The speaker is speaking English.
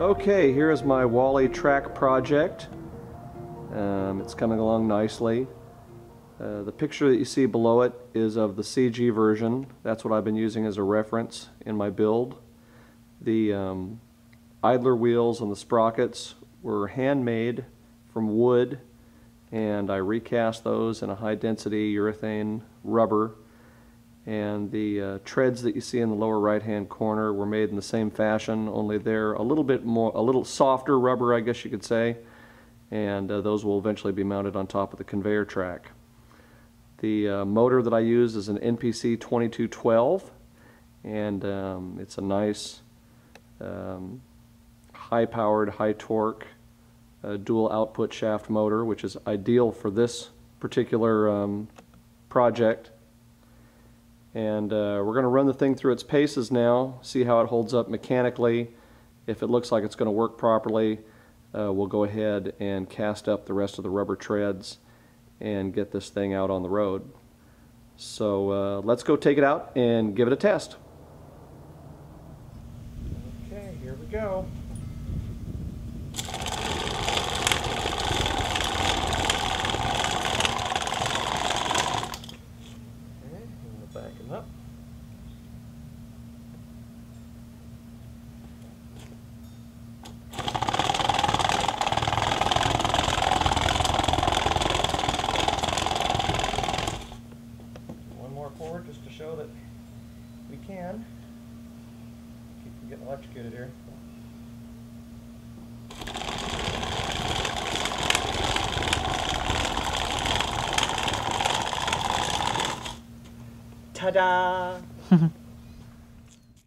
Okay, here is my WALL-E track project. Um, it's coming along nicely. Uh, the picture that you see below it is of the CG version. That's what I've been using as a reference in my build. The um, idler wheels and the sprockets were handmade from wood and I recast those in a high density urethane rubber and the uh, treads that you see in the lower right hand corner were made in the same fashion only they're a little bit more a little softer rubber I guess you could say and uh, those will eventually be mounted on top of the conveyor track. The uh, motor that I use is an NPC 2212 and um, it's a nice um, high powered high torque uh, dual output shaft motor which is ideal for this particular um, project and uh, we're going to run the thing through its paces now, see how it holds up mechanically. If it looks like it's going to work properly, uh, we'll go ahead and cast up the rest of the rubber treads and get this thing out on the road. So uh, let's go take it out and give it a test. Okay, here we go. More just to show that we can. Keep from getting electrocuted here. Ta-da!